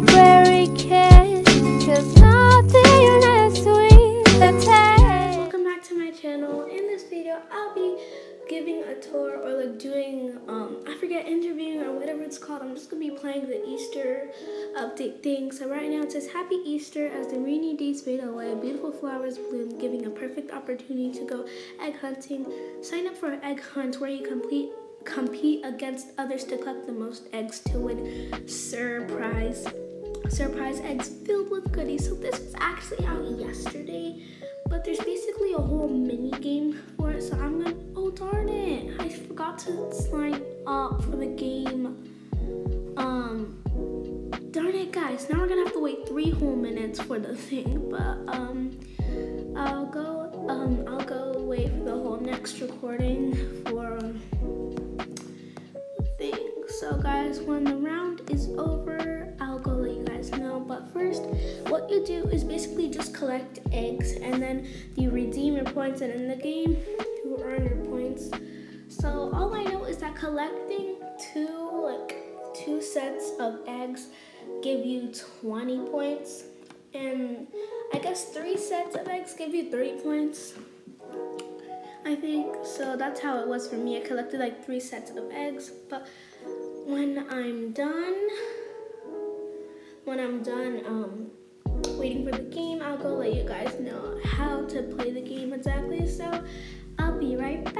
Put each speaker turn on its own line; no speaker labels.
strawberry kiss. Cause nothing less sweet than taste.
Welcome back to my channel. In this video, I'll be giving a tour or like doing, um, I forget, interviewing or whatever it's called. I'm just gonna be playing the Easter update thing. So right now it says Happy Easter as the rainy days fade away, beautiful flowers bloom, giving a perfect opportunity to go egg hunting. Sign up for an egg hunt where you complete compete against others to collect the most eggs to win surprise surprise eggs filled with goodies. So this was actually out yesterday, but there's basically a whole mini game for it. So I'm gonna, oh darn it, I forgot to sign up for the game. Um, darn it guys, now we're gonna have to wait three whole minutes for the thing, but um, I'll go, um, I'll go wait for the whole next recording for thing. So guys, when the round is over, do is basically just collect eggs and then you redeem your points and in the game, you earn your points. So all I know is that collecting two, like two sets of eggs give you 20 points. And I guess three sets of eggs give you 30 points. I think so. That's how it was for me. I collected like three sets of eggs, but when I'm done, when I'm done um, go let you guys know how to play the game exactly. So I'll be right back,